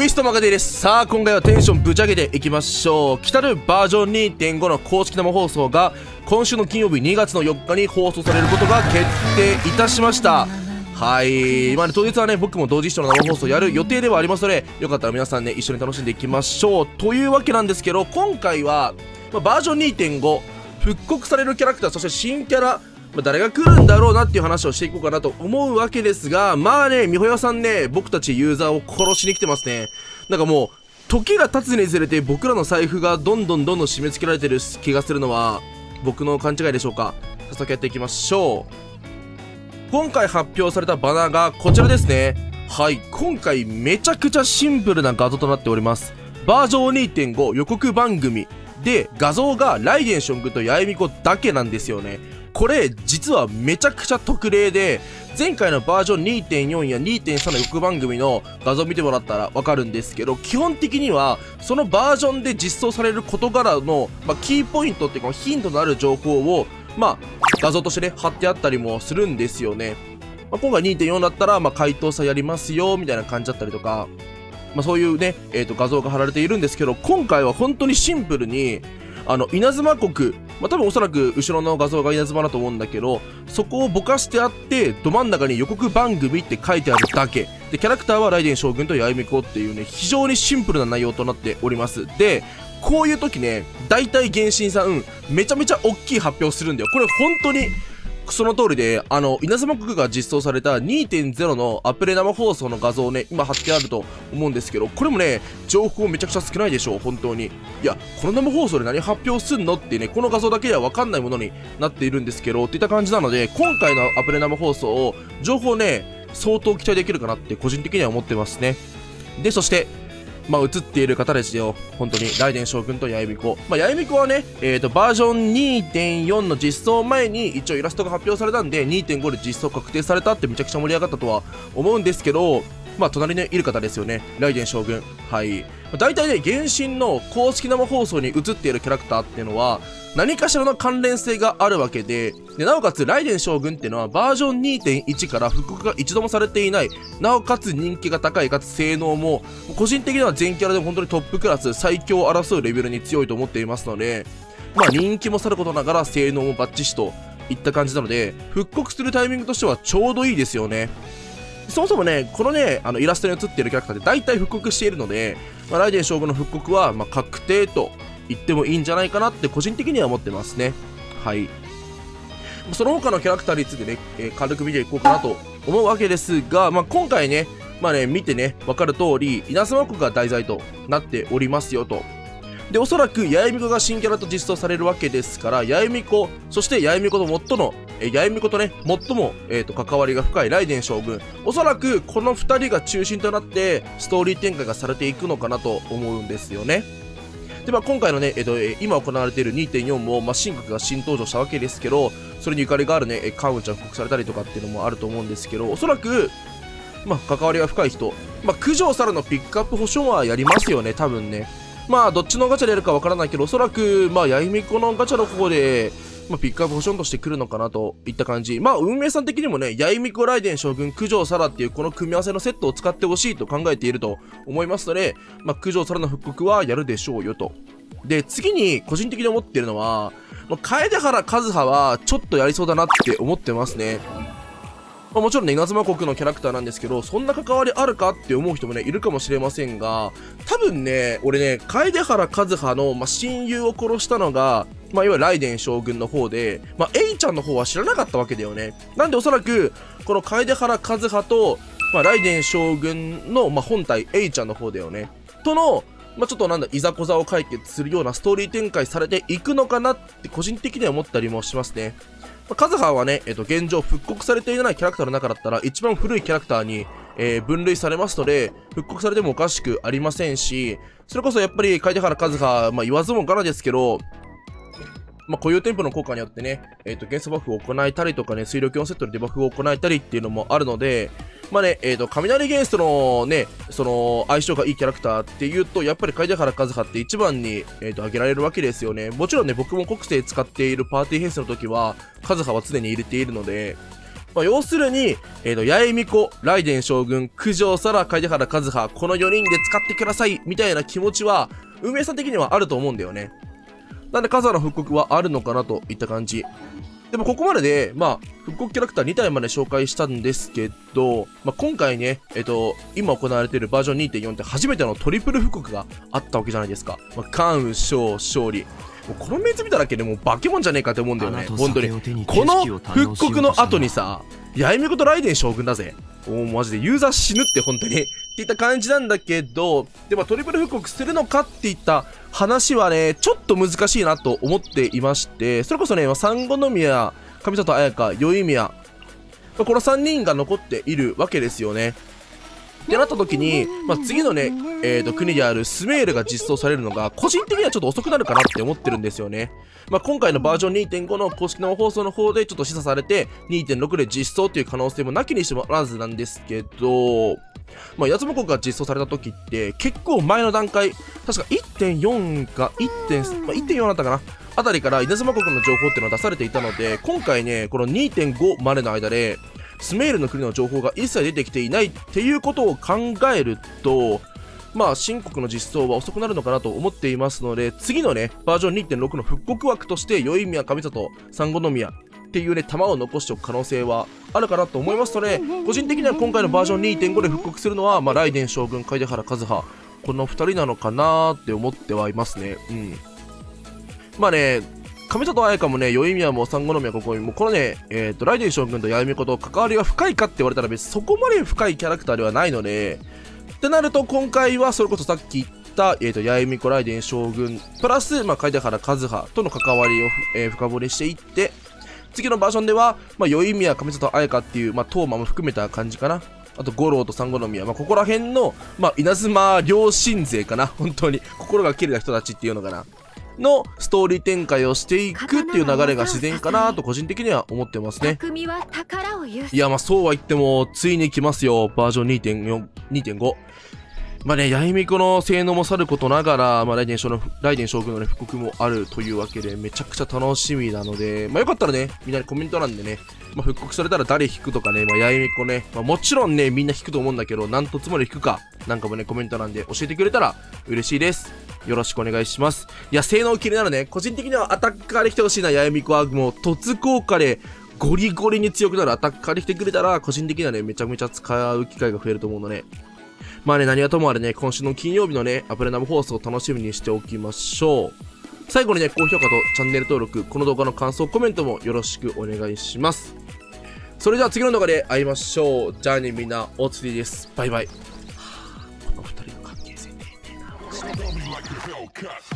ウィストマガディです。さあ今回はテンションぶち上げていきましょう。来たるバージョン2.5の公式生放送が今週の金曜日2月の4日に放送されることが決定いたしました。はい。まあね当日はね僕も同時視聴の生放送やる予定ではありますのでよかったら皆さんね一緒に楽しんでいきましょう。というわけなんですけど今回は、まあ、バージョン2.5復刻されるキャラクターそして新キャラまあ、誰が来るんだろうなっていう話をしていこうかなと思うわけですが、まあね、みほやさんね、僕たちユーザーを殺しに来てますね。なんかもう、時が経つにつれて僕らの財布がどんどんどんどん締め付けられてる気がするのは、僕の勘違いでしょうか。早速やっていきましょう。今回発表されたバナーがこちらですね。はい、今回めちゃくちゃシンプルな画像となっております。バージョン2.5予告番組で画像がライデンション君とヤエミコだけなんですよね。これ実はめちゃくちゃ特例で前回のバージョン2.4や2.3の予告番組の画像を見てもらったらわかるんですけど基本的にはそのバージョンで実装される事柄の、まあ、キーポイントっていうかヒントのある情報をまあ画像としてね貼ってあったりもするんですよね、まあ、今回2.4だったら、まあ、回答差やりますよみたいな感じだったりとかまあ、そういうね、えー、と画像が貼られているんですけど今回は本当にシンプルにあの稲妻国、まあ、多分おそらく後ろの画像が稲妻だと思うんだけどそこをぼかしてあってど真ん中に予告番組って書いてあるだけ。でキャラクターは雷電将軍とヤエミコっていうね非常にシンプルな内容となっております。でこういう時ね大体原神さんめちゃめちゃ大きい発表するんだよ。これ本当にその通りで、あの、稲妻国が実装された2.0のアップレ生放送の画像をね、今貼ってあると思うんですけど、これもね、情報めちゃくちゃ少ないでしょう、本当に。いや、この生放送で何発表すんのってね、この画像だけではわかんないものになっているんですけど、っていった感じなので、今回のアップレ生放送を、情報ね、相当期待できるかなって個人的には思ってますね。で、そして、まあ、映っている方ですよ。本当に、ライデン将軍とヤエミコ。まあ、ヤエミコはね、えっ、ー、と、バージョン2.4の実装前に一応イラストが発表されたんで、2.5で実装確定されたってめちゃくちゃ盛り上がったとは思うんですけど、まあ、隣にいる方ですよね。ライデン将軍。はい。大体ね、原神の公式生放送に映っているキャラクターっていうのは、何かしらの関連性があるわけで、でなおかつ、ライデン将軍っていうのはバージョン2.1から復刻が一度もされていない、なおかつ人気が高い、かつ性能も、個人的には全キャラで本当にトップクラス、最強を争うレベルに強いと思っていますので、まあ人気もさることながら性能もバッチシといった感じなので、復刻するタイミングとしてはちょうどいいですよね。そもそもね、このね、あのイラストに写っているキャラクターって大体復刻しているので、まあ、ライデン将軍の復刻は、まあ、確定と言ってもいいんじゃないかなって個人的には思ってますね。はい。その他のキャラクターについてね、えー、軽く見ていこうかなと思うわけですが、まあ、今回ね、まあね、見てね、わかる通り、稲妻国が題材となっておりますよと。で、おそらく、八重美子が新キャラと実装されるわけですから、八重美子、そして八重美子と最も、えー、八重美子とね、最も、え、ー、と、関わりが深いライデン将軍。おそらく、この二人が中心となって、ストーリー展開がされていくのかなと思うんですよね。で、まあ、今回のね、えっ、ー、と、今行われている2.4も、まあ、新格が新登場したわけですけど、それにゆかりがあるね、カウンちゃん復刻されたりとかっていうのもあると思うんですけど、おそらく、まあ、関わりが深い人、まあ、九条猿のピックアップ保証はやりますよね、多分ね。まあ、どっちのガチャでやるかわからないけど、おそらく、まあ、やいみこのガチャの方で、まあ、ピックアップポションとしてくるのかなといった感じ。まあ、運営さん的にもね、ヤイミコライデン将軍、九条サラっていうこの組み合わせのセットを使ってほしいと考えていると思いますので、まあ、九条サラの復刻はやるでしょうよと。で、次に個人的に思ってるのは、まあ、楓原和葉はちょっとやりそうだなって思ってますね。まあ、もちろんね、稲妻国のキャラクターなんですけど、そんな関わりあるかって思う人もね、いるかもしれませんが、多分ね、俺ね、楓原和葉の、まあ、親友を殺したのが、まあ、いわゆるライデン将軍の方で、まあ、エイちゃんの方は知らなかったわけだよね。なんでおそらく、この楓原和葉と、まあ、ライデン将軍の、まあ、本体、エイちゃんの方だよね。との、まあ、ちょっとなんだ、いざこざを解決するようなストーリー展開されていくのかなって個人的には思ったりもしますね。まあ、カズハはね、えっ、と、現状復刻されていないキャラクターの中だったら、一番古いキャラクターに、えー、分類されますので、復刻されてもおかしくありませんし、それこそやっぱり、楓原カズハ、まあ、言わずもがなですけど、まあ、固有店舗の効果によってね、えっ、ー、と、元素バフを行えたりとかね、水力4セットでデバフを行えたりっていうのもあるので、まあね、えっ、ー、と、雷ゲンストのね、その、相性がいいキャラクターっていうと、やっぱり楓原和葉って一番に、えっ、ー、と、挙げられるわけですよね。もちろんね、僕も国政使っているパーティー編成の時は、和葉は常に入れているので、まあ、要するに、えっ、ー、と、八重美子、ライデン将軍、九条沙羅、楓原和葉、この4人で使ってください、みたいな気持ちは、運営さん的にはあると思うんだよね。なんで、カザの復刻はあるのかなといった感じ。でもここまでで、まあ、復刻キャラクター2体まで紹介したんですけど、まあ、今回ね、えっと、今行われているバージョン2.4って初めてのトリプル復刻があったわけじゃないですか。まあ、関羽、将、勝利。もうこのメンツ見ただけでもう化け物じゃねえかって思うんだよね。本当に。この復刻の後にさ、やいみことライデン将軍だぜ。おマジでユーザー死ぬって本当に。っていった感じなんだけど、でもトリプル復刻するのかっていった話はね、ちょっと難しいなと思っていまして、それこそね、三五宮、上里彩香、宵宮、この3人が残っているわけですよね。ってなった時に、まあ、次のね、えーと、国であるスメールが実装されるのが、個人的にはちょっと遅くなるかなって思ってるんですよね。まあ、今回のバージョン2.5の公式生放送の方でちょっと示唆されて、2.6で実装っていう可能性もなきにしもあらずなんですけど、まあ、やつも国が実装された時って、結構前の段階、確か1.4か 1.、まあ、1.4だったかなあたりから稲妻国の情報っていうのが出されていたので、今回ね、この2.5までの間で、スメールの国の情報が一切出てきていないっていうことを考えると、まあ、新国の実装は遅くなるのかなと思っていますので、次のね、バージョン2.6の復刻枠として、宵宮上里、三五宮っていうね、弾を残しておく可能性はあるかなと思いますので、個人的には今回のバージョン2.5で復刻するのは、まあ、ライデン将軍、楓原和葉、この2人なのかなって思ってはいますね。うん。まあね、上里彩香もね、宵宮も三五宮ここに、もうこのね、えっ、ー、と、ライデン将軍と八重美子と関わりが深いかって言われたら別にそこまで深いキャラクターではないので、ってなると今回はそれこそさっき言った、えっ、ー、と、八重美子ライデン将軍、プラス、まあ、楓原和葉との関わりを、えー、深掘りしていって、次のバージョンでは、まあ、宵宮、上里彩香っていう、まあ、トーマも含めた感じかな。あと、五郎と三五宮。まあ、ここら辺の、まあ、稲妻両親勢かな。本当に。心が綺麗な人たちっていうのかな。のストーリー展開をしていくっていう流れが自然かなと個人的には思ってますね。いや、まあそうは言っても、ついに来ますよ。バージョン2.4、2.5。まあね、ヤイミコの性能もさることながら、まあ、ライデン将の、ライデン将軍のね、復刻もあるというわけで、めちゃくちゃ楽しみなので、まあよかったらね、みんなにコメント欄でね、まあ、復刻されたら誰引くとかね、まあ、やいみこね、まあ、もちろんね、みんな引くと思うんだけど、なんとつまり引くか、なんかもね、コメント欄で教えてくれたら嬉しいです。よろしくお願いします。いや、性能気になるね。個人的にはアタッカーで来てほしいな、ややみこはもう、突効果で、ゴリゴリに強くなるアタッカーで来てくれたら、個人的にはね、めちゃめちゃ使う機会が増えると思うので、まあね、何はともあれね、今週の金曜日のね、アプレナム放送を楽しみにしておきましょう。最後にね、高評価とチャンネル登録、この動画の感想、コメントもよろしくお願いします。それでは次の動画で会いましょう。じゃあね、みんな、おつりです。バイバイ。こ